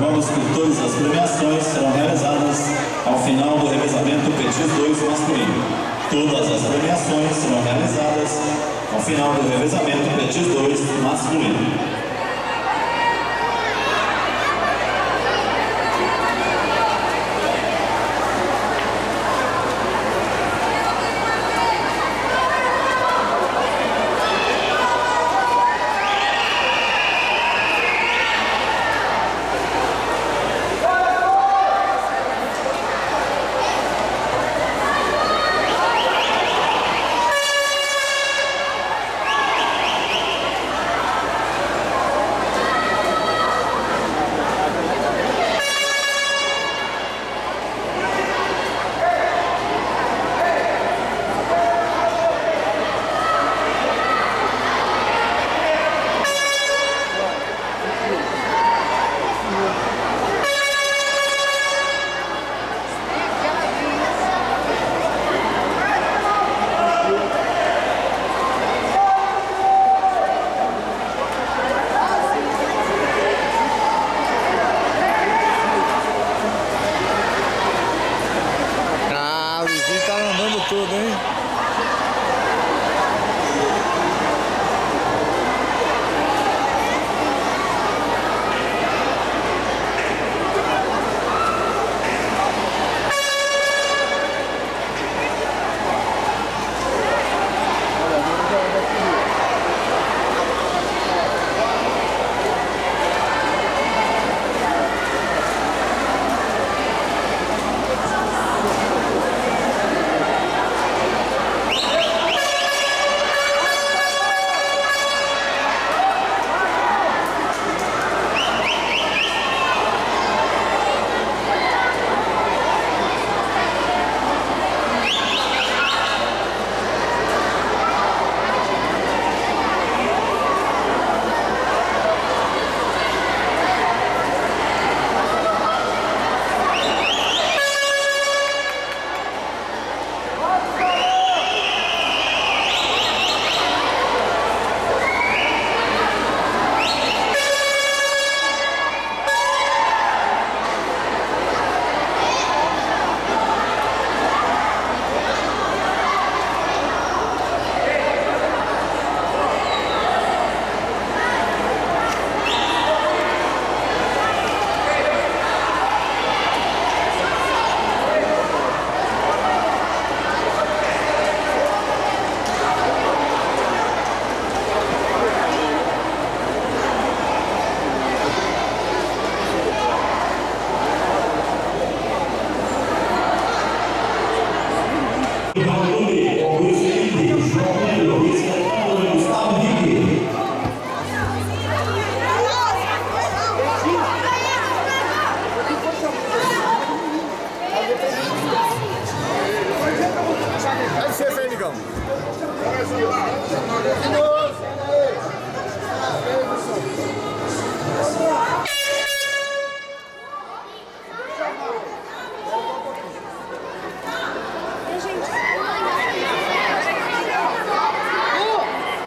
Todas as premiações serão realizadas ao final do revezamento Petis 2 masculino. Todas as premiações serão realizadas ao final do revezamento Petis 2 masculino. tudo, hein? Yeah.